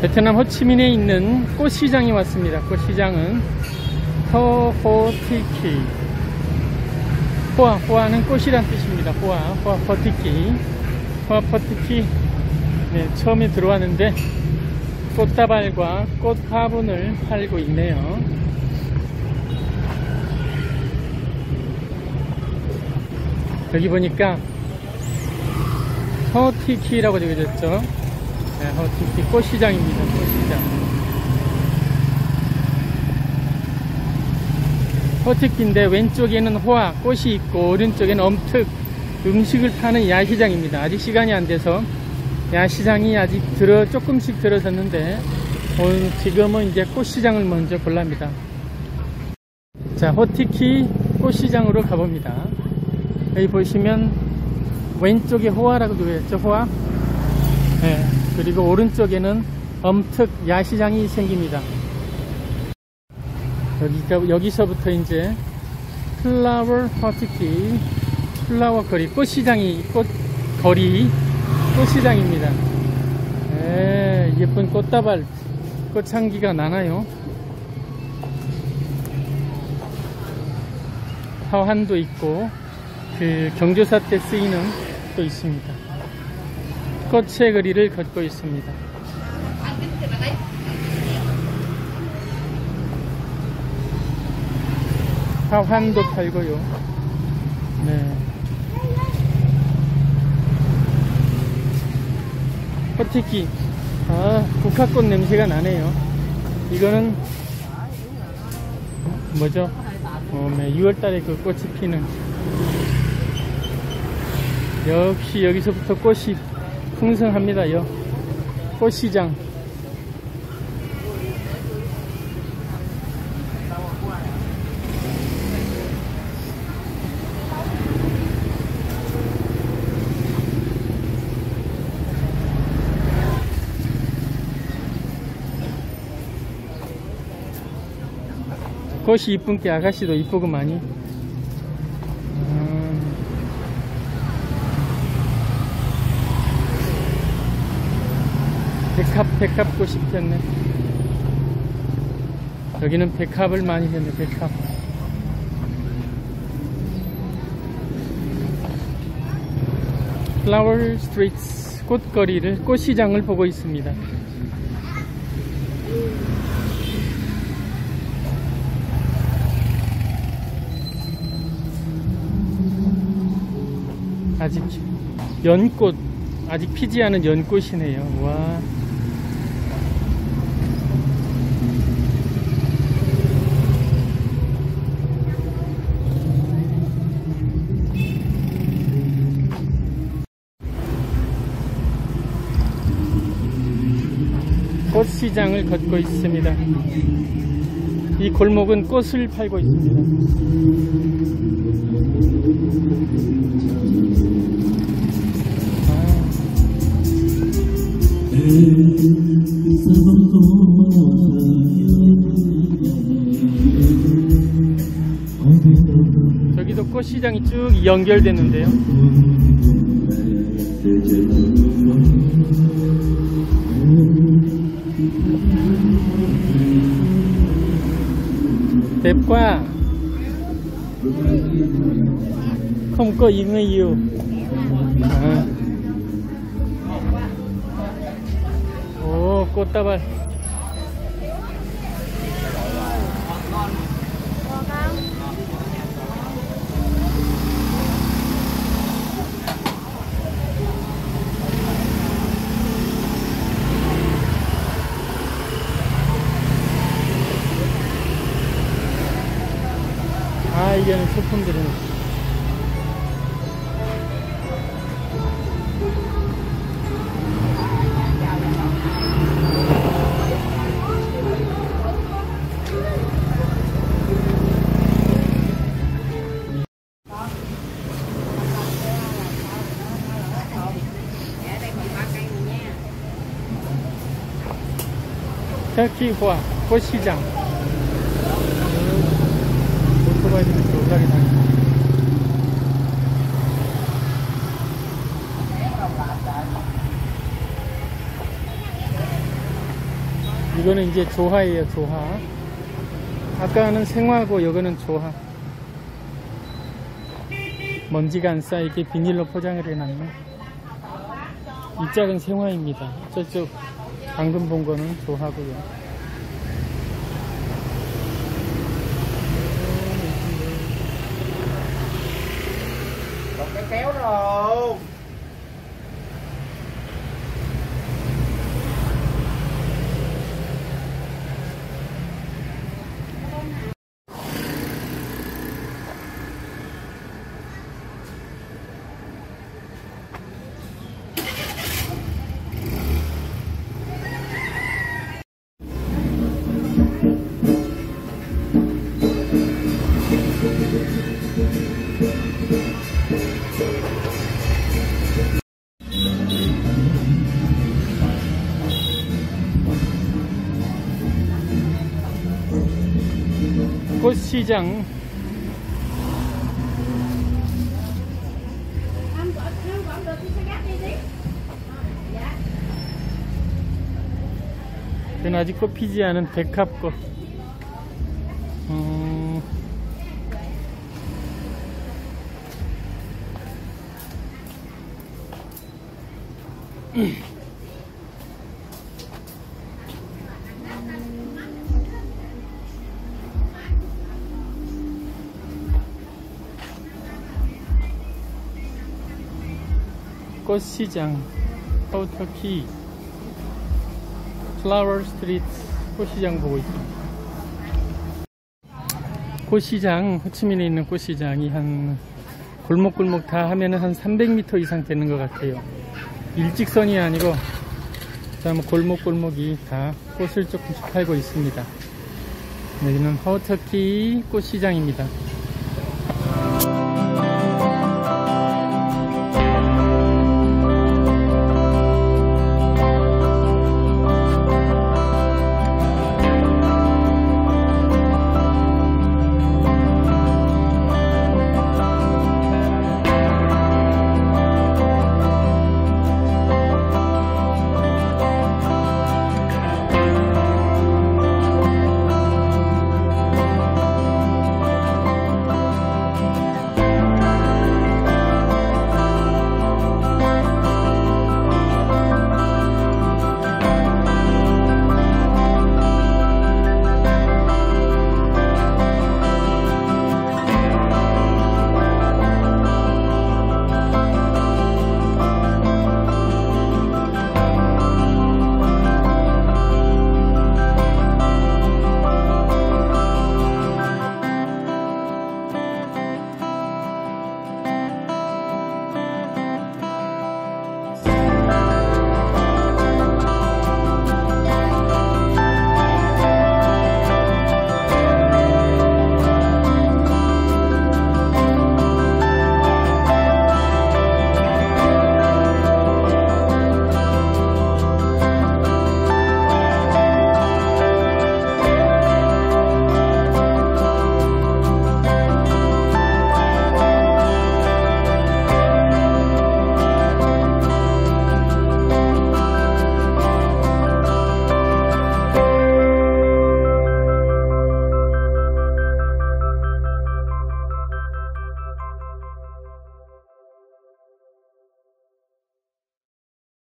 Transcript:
베트남 호치민에 있는 꽃시장이 왔습니다. 꽃시장은 허호티키 호아, 호아는 꽃이란 뜻입니다. 호아, 호아 퍼티키 호아 퍼티키 네, 처음에 들어왔는데 꽃다발과 꽃 화분을 팔고 있네요. 여기 보니까 허티키라고 적어졌죠. 네, 허티키 꽃시장입니다. 꽃시장. 허티키인데 왼쪽에는 호화, 꽃이 있고 오른쪽에는 엄특 음식을 파는 야시장입니다. 아직 시간이 안 돼서 야시장이 아직 들어 조금씩 들어섰는데 오늘 지금은 이제 꽃시장을 먼저 골랍니다. 자, 호티키 꽃시장으로 가봅니다. 여기 보시면 왼쪽에 호화라고 되어 있죠, 호화. 네, 그리고 오른쪽에는 엄특 야시장이 생깁니다. 여기가, 여기서부터 이제 플라워 허티키, 플라워 거리, 꽃시장이, 꽃 거리, 꽃시장입니다. 네, 예쁜 꽃다발, 꽃향기가 나나요? 화환도 있고, 그 경조사 때 쓰이는 또 있습니다. 꽃의 거리를 걷고 있습니다. 화환도 팔고요. 네. 호티키. 아, 국화꽃 냄새가 나네요. 이거는 뭐죠? 어, 네, 6월달에 그 꽃이 피는. 역시 여기서부터 꽃이 풍성합니다요. 꽃시장. 꽃이 이쁜 게 아가씨도 이쁘고 많이. 음. 백합, 백합꽃이 피었네. 여기는 백합을 많이 했네, 백합. flower street 꽃거리를, 꽃시장을 보고 있습니다. 아직 연꽃 아직 피지 않은 연꽃이네요 와 꽃시장을 걷고 있습니다 이 골목은 꽃을 팔고 있습니다 저기도 꽃시장이 쭉 연결됐는데요. đẹp quá không có gì người yêu à. ồ cô ta bà 아 이게는 소품들은 터키화 꽃시장. 오토바이 돌다리 다니다 이거는 이제 조화예요, 조화. 아까는 생화고 이거는 조화. 먼지가 안 쌓이게 비닐로 포장을 해놨네. 이 짝은 생화입니다. 저쪽 방금 본 거는 조화고요. xéo nó không Thank you. Dạ. 그건 아직 꽃피지 않은 백합꽃. 음, 꽃시장, 허터키, flower street 꽃시장 보고 있습니다. 꽃시장, 호치민에 있는 꽃시장이 한 골목골목 다 하면은 한 300m 이상 되는 것 같아요. 일직선이 아니고 참 골목골목이 다 꽃을 조금씩 팔고 있습니다. 여기는 호티키 꽃시장입니다.